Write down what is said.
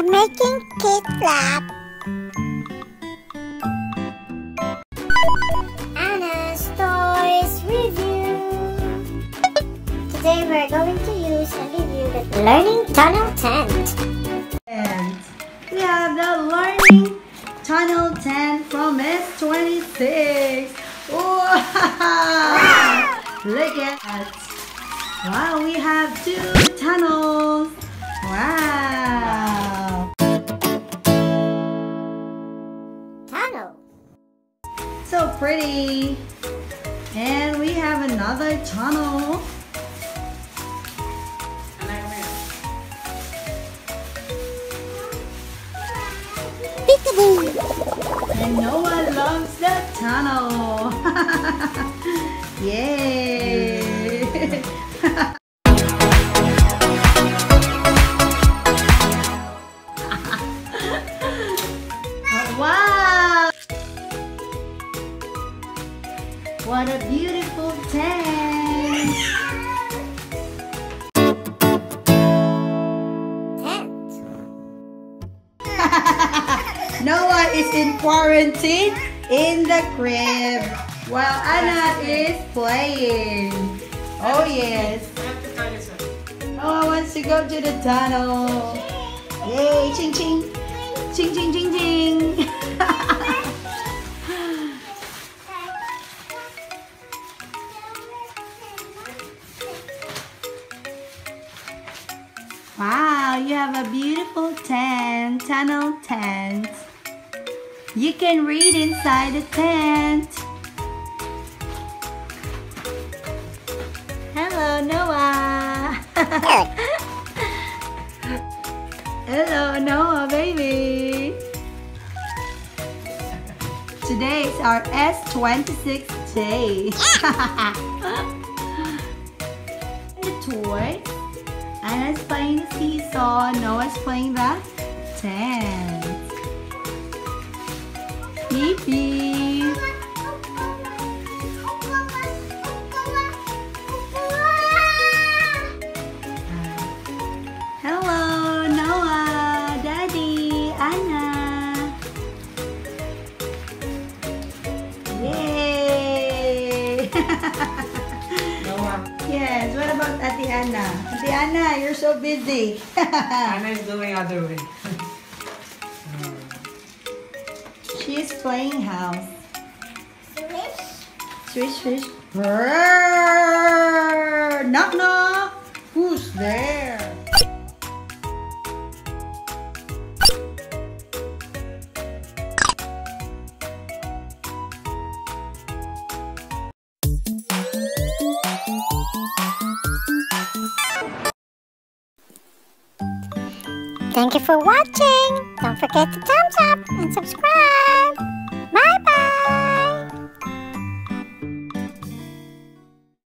I'm making kid flap. Ana's Toys Review. Today we're going to use and review the Learning Tunnel Tent. And we have the Learning Tunnel tent from S26. Wow! Look at that. Wow, we have two tunnels. Wow. Pretty. And we have another tunnel. Peekaboo. And Noah loves the tunnel. Yay! What a beautiful tent! Tent. Noah is in quarantine in the crib while Ana is playing. Oh yes. Noah wants to go to the tunnel. Yay, ching ching. Ching ching ching ching. wow, you have a beautiful tent, tunnel tent. You can read inside the tent. Hello, Noah. Hello, Noah, baby. Today is our S26 day. the toy. Anna's playing the seesaw. Noah's playing the tent. Beep Hello, yes, what about Ate Ana? Ate Ana, you're so busy. Anna is doing other way. She's playing house. Swish. Swish, swish. Brrr. Knock, knock. Who's there? Thank you for watching. Don't forget to thumbs up and subscribe.